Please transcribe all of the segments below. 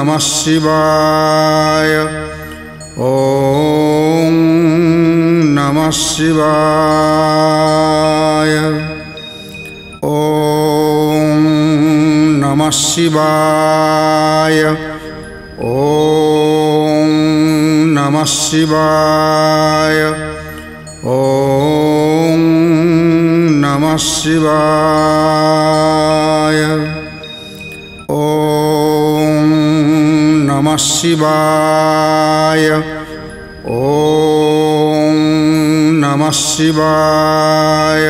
नमः शिवाय। ॐ नमः शिवाय। ॐ नमः शिवाय। ॐ नमः शिवाय। ॐ नमः शिवाय नमः शिवाय। ॐ नमः शिवाय।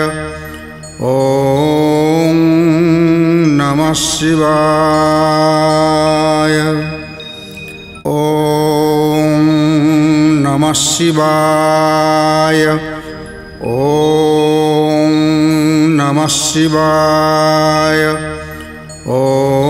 ॐ नमः शिवाय। ॐ नमः शिवाय। ॐ नमः शिवाय। ॐ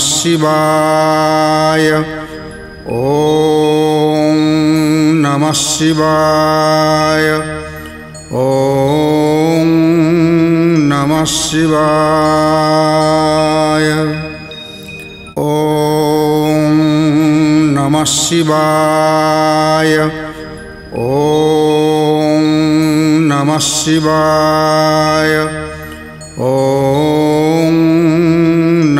शिवाय। ॐ नमः शिवाय। ॐ नमः शिवाय। ॐ नमः शिवाय। ॐ नमः शिवाय। ॐ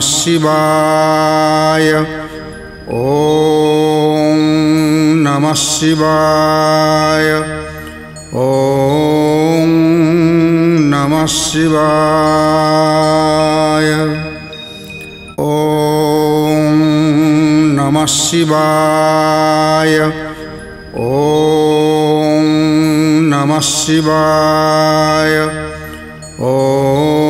नमः शिवाय। ॐ नमः शिवाय। ॐ नमः शिवाय। ॐ नमः शिवाय। ॐ नमः शिवाय। ॐ